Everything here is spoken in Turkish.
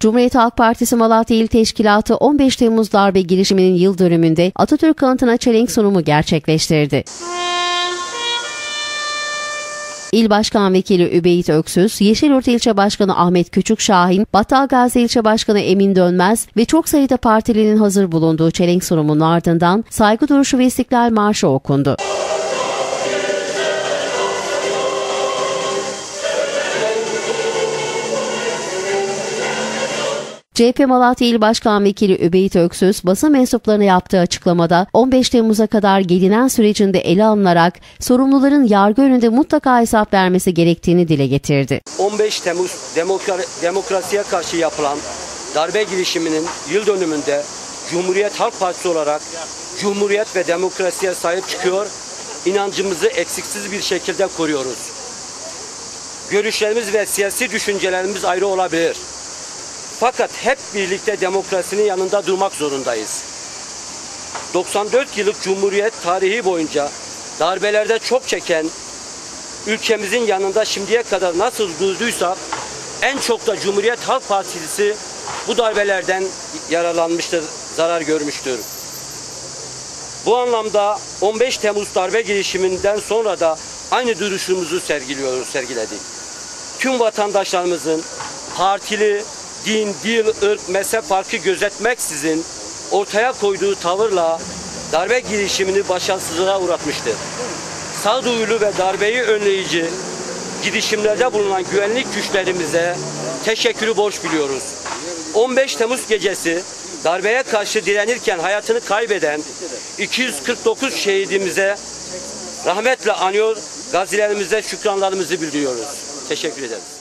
Cumhuriyet Halk Partisi Malatya İl Teşkilatı 15 Temmuz darbe girişiminin yıl dönümünde Atatürk anıtına çelenk sunumu gerçekleştirdi. İl Başkan Vekili Übeyit Öksüz, Yeşilyurt İlçe Başkanı Ahmet Küçük Şahin, Battalgazi İlçe Başkanı Emin Dönmez ve çok sayıda partilinin hazır bulunduğu çelenk sunumunun ardından saygı duruşu ve istiklal marşı okundu. CHP Malatya İl Başkan Vekili Übeyit Öksüz basın mensuplarına yaptığı açıklamada 15 Temmuz'a kadar gelinen sürecinde ele alınarak sorumluların yargı önünde mutlaka hesap vermesi gerektiğini dile getirdi. 15 Temmuz demokra- demokrasiye karşı yapılan darbe girişiminin yıl dönümünde Cumhuriyet Halk Partisi olarak Cumhuriyet ve demokrasiye sahip çıkıyor, inancımızı eksiksiz bir şekilde koruyoruz. Görüşlerimiz ve siyasi düşüncelerimiz ayrı olabilir. Fakat hep birlikte demokrasinin yanında durmak zorundayız. 94 yıllık Cumhuriyet tarihi boyunca darbelerde çok çeken ülkemizin yanında şimdiye kadar nasıl durduysak en çok da Cumhuriyet Halk Partisi bu darbelerden yaralanmıştır, zarar görmüştür. Bu anlamda 15 Temmuz darbe girişiminden sonra da aynı duruşumuzu sergiliyoruz, sergiledik. Tüm vatandaşlarımızın partili, din, dil, ırk, mezhep farkı gözetmeksizin ortaya koyduğu tavırla darbe girişimini başarısızlığa uğratmıştır. Sağduyulu ve darbeyi önleyici gidişimlerde bulunan güvenlik güçlerimize teşekkürü borç biliyoruz. 15 Temmuz gecesi darbeye karşı direnirken hayatını kaybeden 249 şehidimize rahmetle anıyor, gazilerimize şükranlarımızı bildiriyoruz. Teşekkür ederiz.